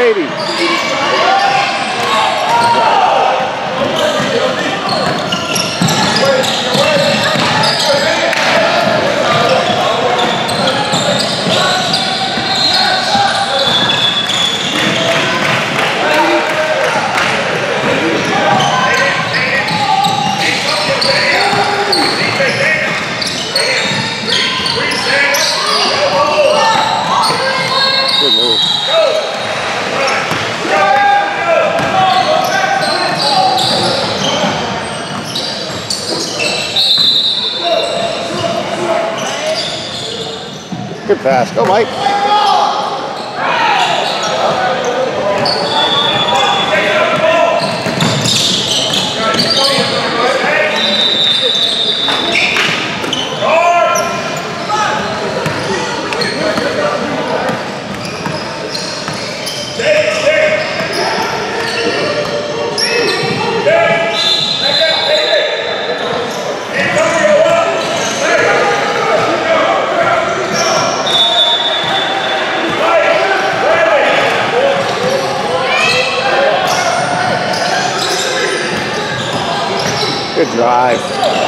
baby. Good move. Good pass. Go, Mike. Good drive.